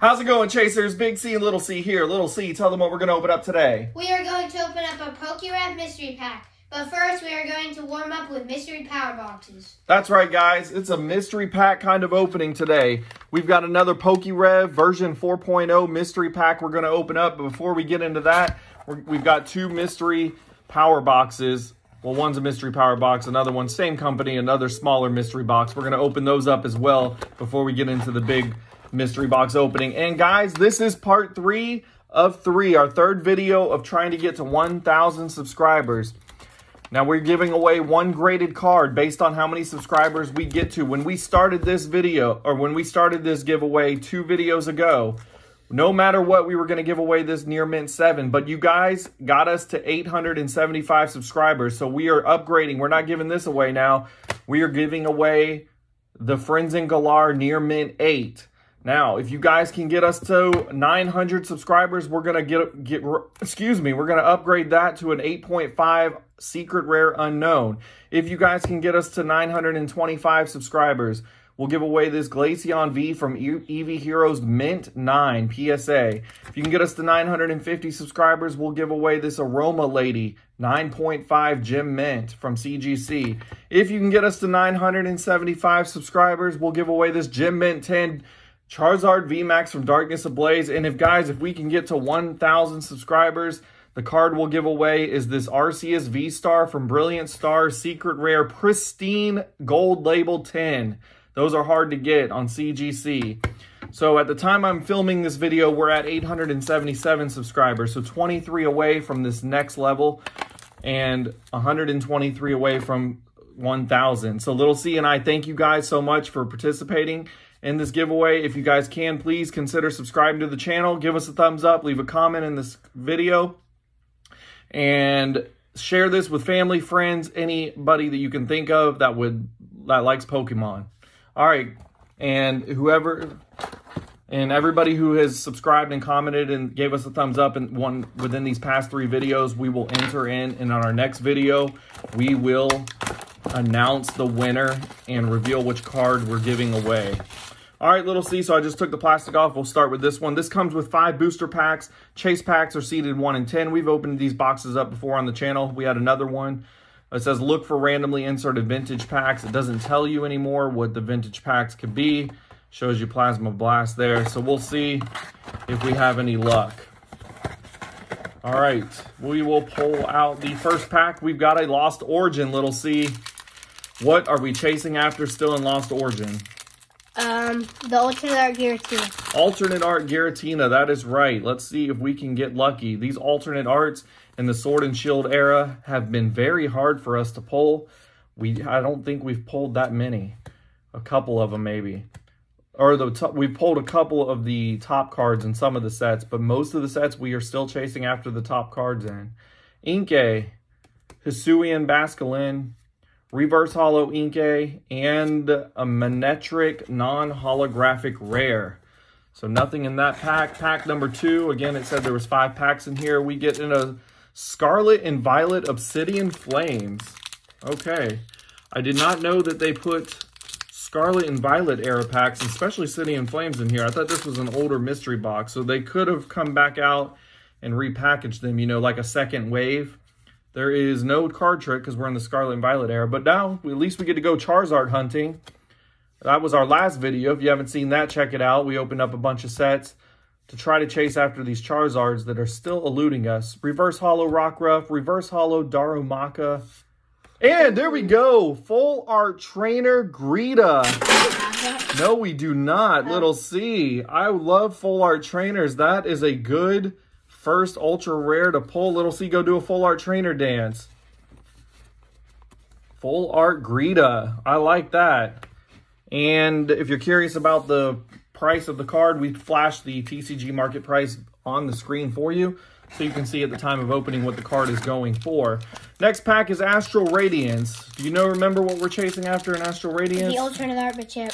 How's it going, Chasers? Big C and Little C here. Little C, tell them what we're going to open up today. We are going to open up a PokeRev mystery pack. But first, we are going to warm up with mystery power boxes. That's right, guys. It's a mystery pack kind of opening today. We've got another PokeRev version 4.0 mystery pack we're going to open up. But before we get into that, we've got two mystery power boxes. Well, one's a mystery power box, another one, same company, another smaller mystery box. We're going to open those up as well before we get into the big mystery box opening. And guys, this is part three of three, our third video of trying to get to 1,000 subscribers. Now we're giving away one graded card based on how many subscribers we get to. When we started this video, or when we started this giveaway two videos ago, no matter what, we were going to give away this Near Mint 7. But you guys got us to 875 subscribers. So we are upgrading. We're not giving this away now. We are giving away the Frenzen Galar Near Mint 8. Now, if you guys can get us to 900 subscribers, we're going to get, get, excuse me, we're going to upgrade that to an 8.5 secret rare unknown. If you guys can get us to 925 subscribers, we'll give away this Glaceon V from Eevee Heroes Mint 9 PSA. If you can get us to 950 subscribers, we'll give away this Aroma Lady 9.5 Gem Mint from CGC. If you can get us to 975 subscribers, we'll give away this Gem Mint 10 Charizard VMAX from Darkness Ablaze. And if guys, if we can get to 1,000 subscribers, the card we'll give away is this Arceus V-Star from Brilliant Star Secret Rare Pristine Gold Label 10. Those are hard to get on CGC. So at the time I'm filming this video, we're at 877 subscribers. So 23 away from this next level and 123 away from 1,000. So Little C and I thank you guys so much for participating in this giveaway. If you guys can, please consider subscribing to the channel. Give us a thumbs up. Leave a comment in this video. And share this with family, friends, anybody that you can think of that would that likes Pokemon. All right. And whoever and everybody who has subscribed and commented and gave us a thumbs up and one within these past three videos, we will enter in. And on our next video, we will announce the winner and reveal which card we're giving away. All right, little C, so I just took the plastic off. We'll start with this one. This comes with five booster packs. Chase packs are seeded 1 in 10. We've opened these boxes up before on the channel. We had another one. It says, look for randomly inserted vintage packs. It doesn't tell you anymore what the vintage packs could be. Shows you Plasma Blast there. So we'll see if we have any luck. All right, we will pull out the first pack. We've got a Lost Origin, little C. What are we chasing after still in Lost Origin? Um, the alternate art Giratina. Alternate art Giratina, that is right. Let's see if we can get lucky. These alternate arts in the Sword and Shield era have been very hard for us to pull. We I don't think we've pulled that many. A couple of them maybe. Or the we've pulled a couple of the top cards in some of the sets, but most of the sets we are still chasing after the top cards in. Inkay, Hisuian Basculin, Reverse Holo Inkay, and a Manectric non-holographic rare. So nothing in that pack. Pack number two, again, it said there was five packs in here. We get in a Scarlet and Violet Obsidian Flames. Okay. I did not know that they put Scarlet and Violet era packs, especially Obsidian Flames in here. I thought this was an older mystery box, so they could have come back out and repackaged them, you know, like a second wave. There is no card trick because we're in the Scarlet and Violet era. But now, at least we get to go Charizard hunting. That was our last video. If you haven't seen that, check it out. We opened up a bunch of sets to try to chase after these Charizards that are still eluding us. Reverse Holo Rockruff, Reverse Holo Darumaka. And there we go. Full Art Trainer Greta. No, we do not. Little C. I love Full Art Trainers. That is a good First ultra rare to pull. Little C go do a full art trainer dance. Full art Greta. I like that. And if you're curious about the price of the card, we flashed the TCG market price on the screen for you. So you can see at the time of opening what the card is going for. Next pack is Astral Radiance. Do you know, remember what we're chasing after in Astral Radiance? The alternate art chip.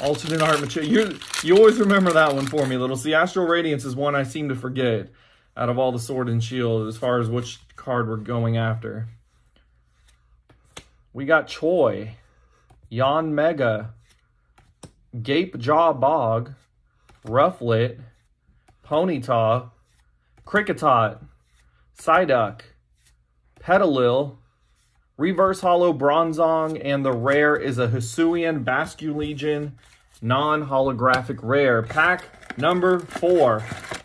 Alternate art chip. You, you always remember that one for me, little. See, Astral Radiance is one I seem to forget out of all the sword and shield as far as which card we're going after. We got Choi, Yanmega, Gapejaw Bog, Rufflet, Ponyta, Kricketot, Psyduck, Petilil, Reverse Holo Bronzong, and the rare is a Hisuian Basculegion non-holographic rare. Pack number four.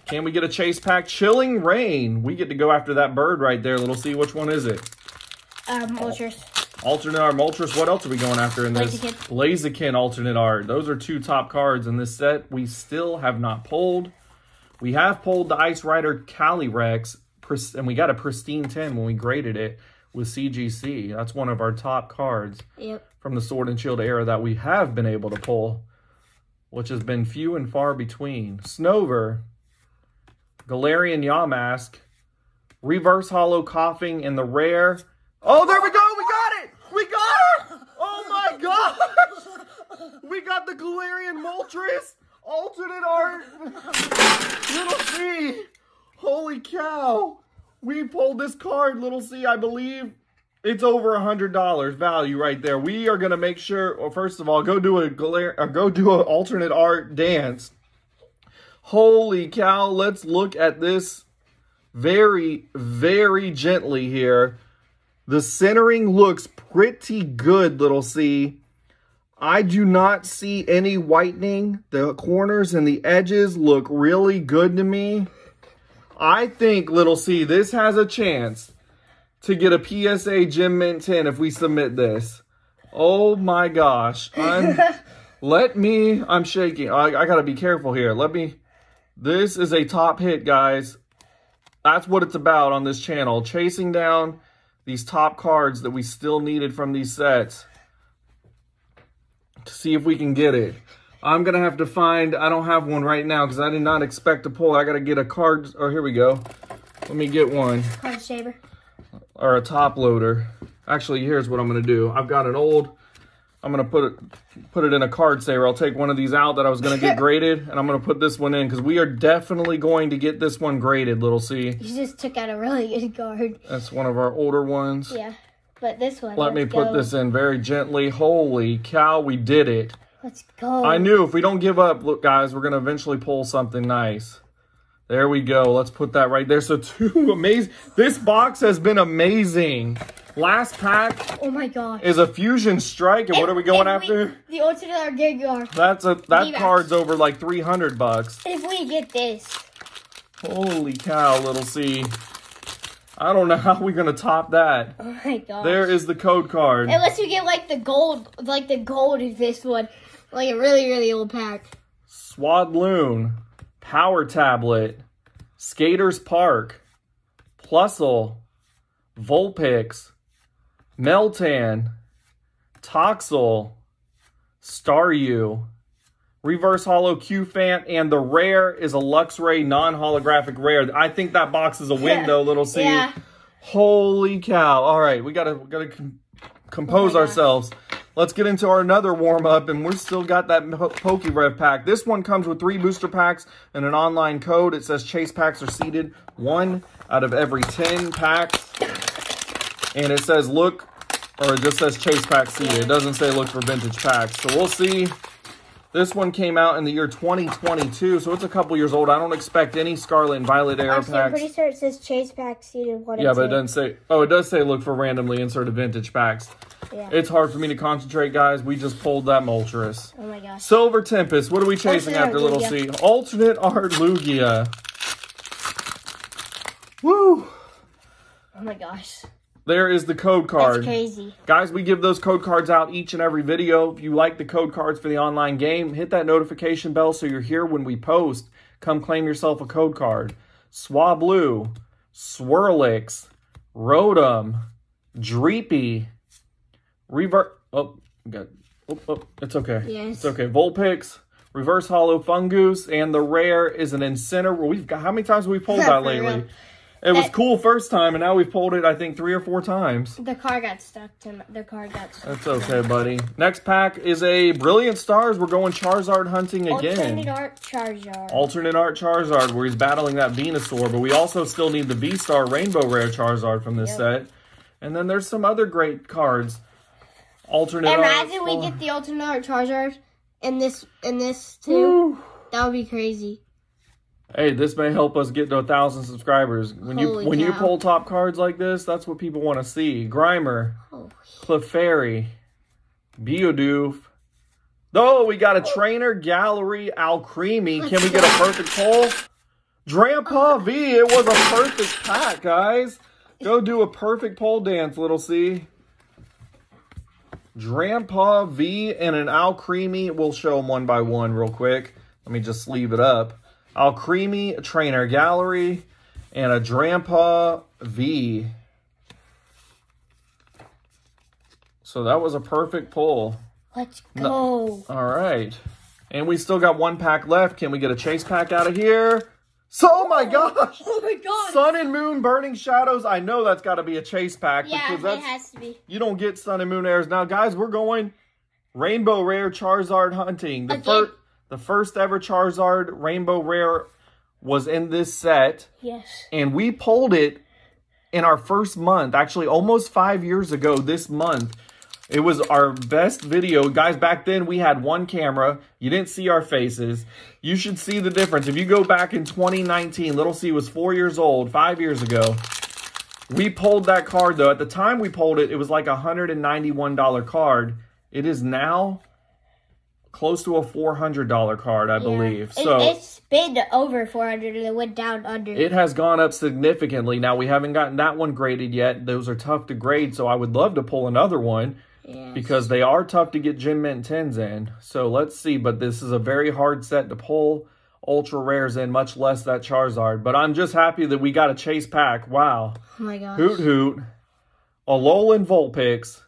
Can we get a chase pack? Chilling Reign. We get to go after that bird right there. Little see which one is it? Um, Moltres. Alternate art Moltres. What else are we going after in this? Blaziken. Blaziken alternate art. Those are two top cards in this set. We still have not pulled. We have pulled the Ice Rider Calyrex, and we got a pristine 10 when we graded it with CGC. That's one of our top cards Yep. from the Sword and Shield era that we have been able to pull, which has been few and far between. Snover, Galarian Yamask, Reverse Holo Koffing, and the rare. Oh, there we go! We got it! We got it! Oh my gosh! We got the Galarian Moltres! Alternate art! Little C! Holy cow! We pulled this card, Little C, I believe. It's over a hundred dollars value right there. We are gonna make sure. Well, first of all, go do a Galar- uh, go do an alternate art dance. Holy cow! Let's look at this very, very gently here. The centering looks pretty good, little C. I do not see any whitening. The corners and the edges look really good to me. I think, little C, this has a chance to get a PSA Gem Mint 10 if we submit this. Oh my gosh. I'm, let me, I'm shaking. I, I gotta be careful here. Let me, this is a top hit, guys. That's what it's about on this channel. Chasing down these top cards that we still needed from these sets to see if we can get it. I'm going to have to find, I don't have one right now because I did not expect to pull. I got to get a card. Oh, here we go. Let me get one Card saver. or a top loader. Actually, here's what I'm going to do. I've got an old, I'm going to put it, put it in a card saver. I'll take one of these out that I was going to get graded and I'm going to put this one in because we are definitely going to get this one graded, little C. You just took out a really good card. That's one of our older ones. Yeah. But this one. Let me put go. this in very gently. Holy cow, we did it. Let's go. I knew if we don't give up, look, guys, we're going to eventually pull something nice. There we go. Let's put that right there. So two amazing. This box has been amazing. Last pack Oh my gosh. is a fusion strike, and what are we going If we- after? the art Gengar. That's a that VMAX. card's over like 300 bucks. If we get this. Holy cow, little C. I don't know how we're going to top that. Oh my gosh. There is the code card. Unless you get like the gold, like the gold of this one. Like a really, really old pack. Swadloon, Power Tablet, Skaters Park, Plusle, Vulpix, Meltan, Toxel, Staryu, Reverse Holo Cufant, and the rare is a Luxray non-holographic rare. I think that box is a win though, little C. Yeah. Holy cow. All right, we gotta, we gotta com- compose Oh my gosh. ourselves. Let's get into our another warm up, and we're still got that po- PokeRev pack. This one comes with three booster packs and an online code. It says chase packs are seeded one out of every 10 packs. And it says look, or it just says chase pack seeded. It doesn't say look for vintage packs. So we'll see. This one came out in the year 2022, so it's a couple years old. I don't expect any Scarlet and Violet era Actually, I'm pretty sure it says Chase Pack seated. Yeah, but it doesn't say. Oh, it does say look for randomly inserted vintage packs. Yeah. It's hard for me to concentrate, guys. We just pulled that Moltres. oh my gosh. Silver Tempest. What are we chasing Alternate after, little C? Alternate art Lugia. Woo! Oh my gosh. There is the code That's card. crazy. Guys, we give those code cards out each and every video. If you like the code cards for the online game, hit that notification bell so you're here when we post. Come claim yourself a code card. Swablu, Swirlix, Rotom, Dreepy, Revert. Oh, got. Oh, oh, it's okay. Yes. It's okay. Vulpix, Reverse Holo Foongus, and the rare is an Incineroar. We've got how many times have we pulled that lately? real. It was cool first time, and now we've pulled it. I think three or four times. The car got stuck to my, the car got stuck. That's okay, buddy. Next pack is a Brilliant Stars. We're going Charizard hunting again. Alternate art Charizard. Alternate art Charizard, where he's battling that Venusaur, but we also still need the V-Star Rainbow Rare Charizard from this Yep. set. And then there's some other great cards. Alternate art. Imagine we get the alternate art Charizard in this in this too. That would be crazy. Hey, this may help us get to a thousand subscribers. When Holy you when you pull top cards like this, that's what people want to see. Grimer, Oh, Clefairy, Bidoof. Oh, we got a trainer gallery Alcremie. Can we get a perfect pull? Drampa V, it was a perfect pack, guys. Go do a perfect pole dance, little C. Drampa V and an Alcremie. We'll show them one by one real quick. Let me just sleeve it up. Alcremie Trainer Gallery and a Drampa V. So that was a perfect pull. let's go. All right. And we still got one pack left. Can we get a chase pack out of here? So, oh my oh, gosh. Oh my god. Sun and Moon Burning Shadows. I know that's got to be a chase pack yeah, because it has to be. you don't get Sun and Moon airs. Now, guys, we're going Rainbow Rare Charizard hunting. The Again? The first ever Charizard Rainbow Rare was in this set Yes. and we pulled it in our first month, actually almost 5 years ago this month. It was our best video. Guys, back then we had one camera. You didn't see our faces. You should see the difference. If you go back in 2019, Little C was four years old, five years ago. We pulled that card, though. At the time we pulled it, it was like a $191 card. It is now close to a $400 card, I Yeah. believe. It- So it's been over 400 and it went down under. it has gone up significantly. Now, we haven't gotten that one graded yet. Those are tough to grade, so I would love to pull another one yeah. because they are tough to get Gem Mint 10s in. So let's see, but this is a very hard set to pull ultra rares in, much less that Charizard. But I'm just happy that we got a chase pack. Wow. oh my gosh. Hoot hoot. Alolan Vulpix.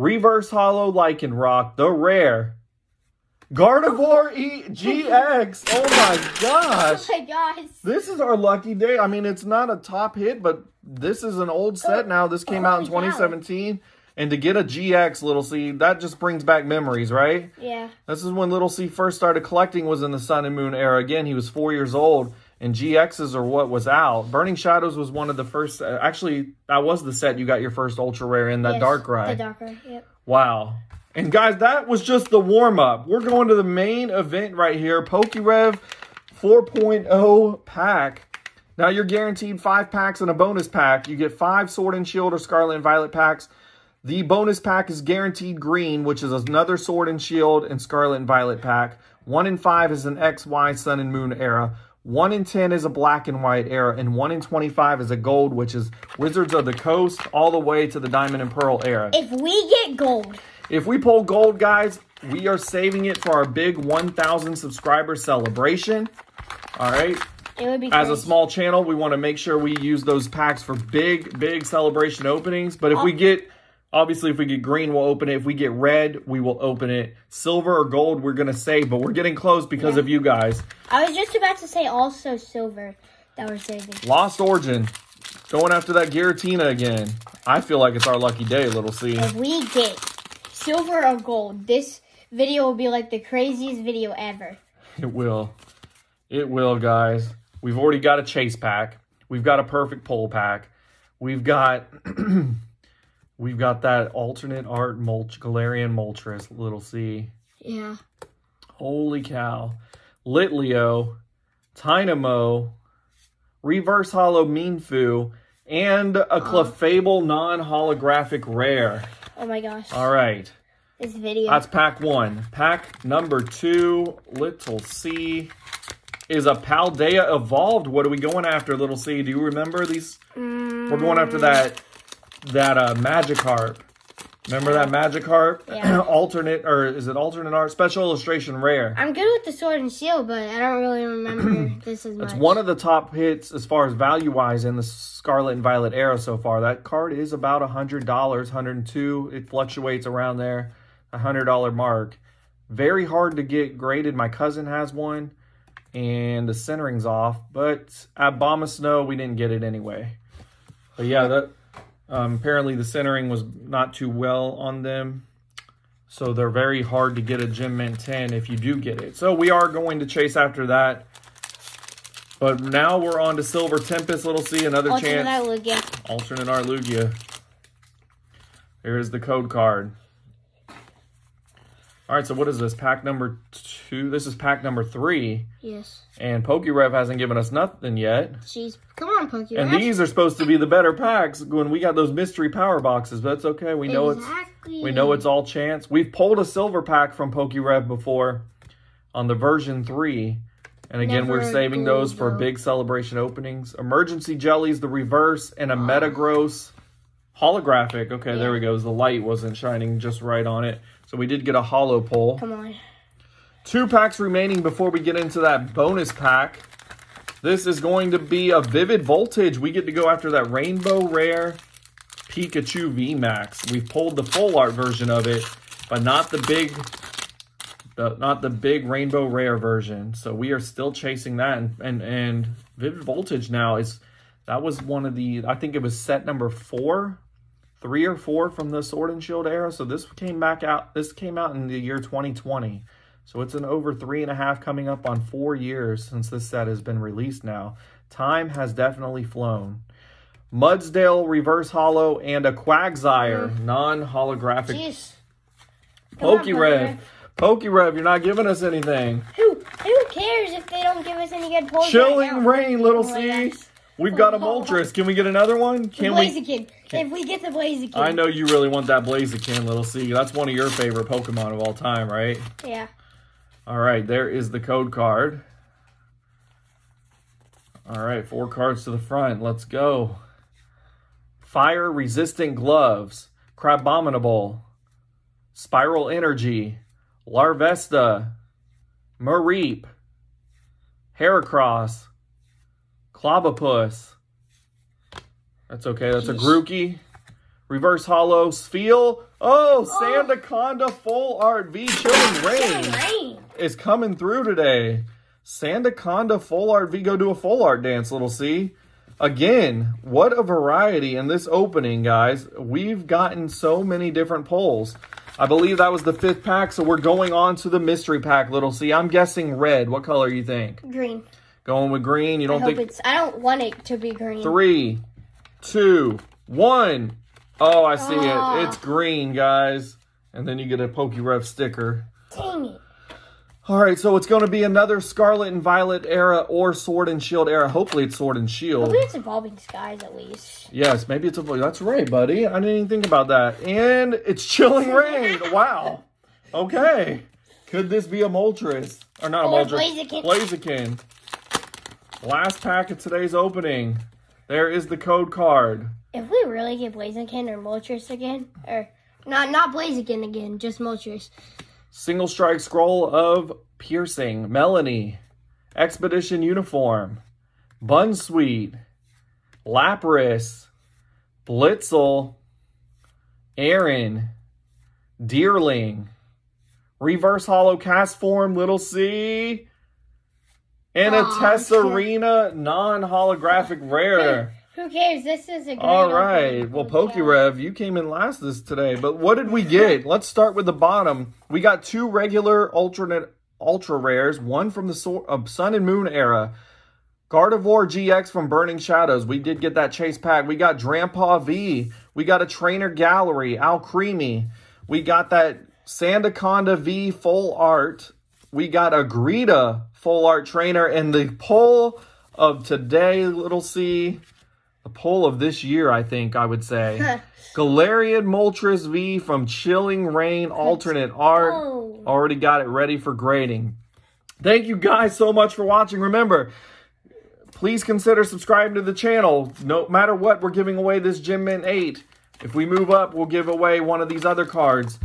Reverse Holo Lycanroc, the rare. Gardevoir E GX. Oh my gosh. Oh my gosh. This is our lucky day. I mean, it's not a top hit, but this is an old set now. This came out in Holy cow. 2017. And to get a GX, Little C, that just brings back memories, right? Yeah. This is when Little C first started collecting was in the Sun and Moon era. Again, he was four years old, and GXs are what was out. Burning Shadows was one of the first. Uh, actually, that was the set you got your first Ultra Rare in, that Yes, Ride. The darker. Yep. Wow. And guys, that was just the warm up. We're going to the main event right here PokeRev 4.0 pack. Now you're guaranteed five packs and a bonus pack. You get five Sword and Shield or Scarlet and Violet packs. The bonus pack is guaranteed green, which is another Sword and Shield and Scarlet and Violet pack. One in five is an XY Sun and Moon era. One in 10 is a black and white era. And one in 25 is a gold, which is Wizards of the Coast, all the way to the Diamond and Pearl era. If we get gold, If we pull gold, guys, we are saving it for our big 1,000 subscriber celebration. All right. it would be As a small channel, we want to make sure we use those packs for big, big celebration openings. But if Oh. we get, obviously, if we get green, we'll open it. If we get red, we will open it. Silver or gold, we're going to save, but we're getting close because Yeah. of you guys. I was just about to say also silver that we're saving. Lost Origin, going after that Giratina again. I feel like it's our lucky day, little C. If we get silver or gold, this video will be like the craziest video ever. It will. It will, guys. We've already got a chase pack. We've got a perfect pull pack. We've got we've got that alternate art mulch Galarian Moltres, little C. Yeah. Holy cow. Litleo, Tynamo, Reverse Holo Mienfoo, and a Clefable non-holographic rare. Oh my gosh. All right. This video. That's pack one. Pack number two, little C, is a Paldea Evolved. What are we going after, little C? Do you remember these? We're going after that mm. That uh, Magikarp. Remember that Magikarp? Yeah. alternate, or is it alternate art? Special illustration rare. I'm good with the sword and shield, but I don't really remember this as much. It's one of the top hits as far as value wise in the Scarlet and Violet era so far. That card is about a hundred dollars, hundred and two. It fluctuates around there, a hundred dollar mark. Very hard to get graded. My cousin has one, and the centering's off. But at Bomba Snow, we didn't get it anyway. But yeah, that um, apparently the centering was not too well on them. So they're very hard to get a Gem Mint 10 if you do get it. So we are going to chase after that. But now we're on to Silver Tempest, Little C, another Alternate chance. that would get. Alternate Art Lugia. Here is the code card. All right, so what is this? Pack number two. This is pack number three. Yes. And PokeRev hasn't given us nothing yet. Jeez. Come on, Pokey. And these are supposed to be the better packs when we got those mystery power boxes. But that's okay. We know it's we know it's all chance. We've pulled a silver pack from PokeRev before on the version three. And again, we're saving those for though. big celebration openings. Emergency jellies, the reverse, and a Metagross holographic. Okay, there we go. The light wasn't shining just right on it. So we did get a holo pull. Come on. Two packs remaining before we get into that bonus pack. This is going to be a Vivid Voltage. We get to go after that Rainbow Rare Pikachu VMAX. We pulled the full art version of it, but not the big, the, not the big Rainbow Rare version. So we are still chasing that. And, and, and Vivid Voltage now is, that was one of the, I think it was set number four, three or four from the Sword and Shield era. So this came back out, this came out in the year 2020. So it's an over three and a half coming up on four years since this set has been released now. Time has definitely flown. Mudsdale Reverse Holo and a Quagsire mm. non-holographic Jeez. Come on, PokeRev. PokeRev, you're not giving us anything. Who who cares if they don't give us any good pulls? Chilling right Reign, little Oh C. We've got a Moltres. Can we get another one? The Can we? Blaziken. If we get the Blaziken. I know you really want that Blaziken, little C. That's one of your favorite Pokemon of all time, right? Yeah. All right, there is the code card. All right, four cards to the front. Let's go. Fire resistant gloves, Crabominable, Spiral Energy, Larvesta, Mareep, Heracross, Clobbopus. That's okay, that's a Jeez. Grookey. Reverse Holo, Sfeel. Oh, oh, Sandaconda Full Art V Chilling Reign Chilling Reign. is coming through today. Sandaconda Full Art V. Go do a full art dance, little C. Again, what a variety in this opening, guys. We've gotten so many different pulls. I believe that was the fifth pack, so we're going on to the mystery pack, little C. I'm guessing red. What color you think? Green. Going with green. You don't hope think it's. I don't want it to be green. Three, two, one. Oh, I see Ah. it. It's green, guys. And then you get a PokeRev sticker. Dang it. All right, so it's going to be another Scarlet and Violet era or Sword and Shield era. Hopefully, it's Sword and Shield. Hopefully it's evolving skies at least. Yes, maybe it's a. That's right, buddy. I didn't even think about that. And it's Chilling Reign. wow. Okay. Could this be a Moltres? Or not a Or Moltres. Blaziken. Blaziken. Last pack of today's opening. There is the code card. If we really get Blaziken or Moltres again, or not not Blaziken again, just Moltres. Single strike scroll of piercing. Melony. Expedition uniform. Bunsweet. Lapras. Blitzle. Aaron. Deerling. Reverse holo cast form, little C. And a Tsareena non holographic rare. Who cares? This is a All right. Well, out. PokeRev, you came in last this today, but what did we get? Let's start with the bottom. We got two regular alternate ultra rares, one from the Sor- uh, Sun and Moon era. Gardevoir GX from Burning Shadows. We did get that chase pack. We got Drampa V. We got a Trainer Gallery, Alcremie. We got that Sandaconda V full art. We got a Greta full art trainer. And the pull of today, little C, the pull of this year, I think I would say. Galarian Moltres V from Chilling Reign alternate art. Already got it ready for grading. Thank you guys so much for watching. Remember, please consider subscribing to the channel. No matter what, we're giving away this Gem Mint 8. If we move up, we'll give away one of these other cards.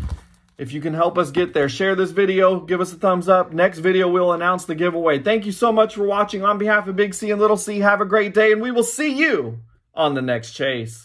If you can help us get there, share this video, give us a thumbs up. Next video, we'll announce the giveaway. Thank you so much for watching. On behalf of Big C and Little C, have a great day, and we will see you on the next chase.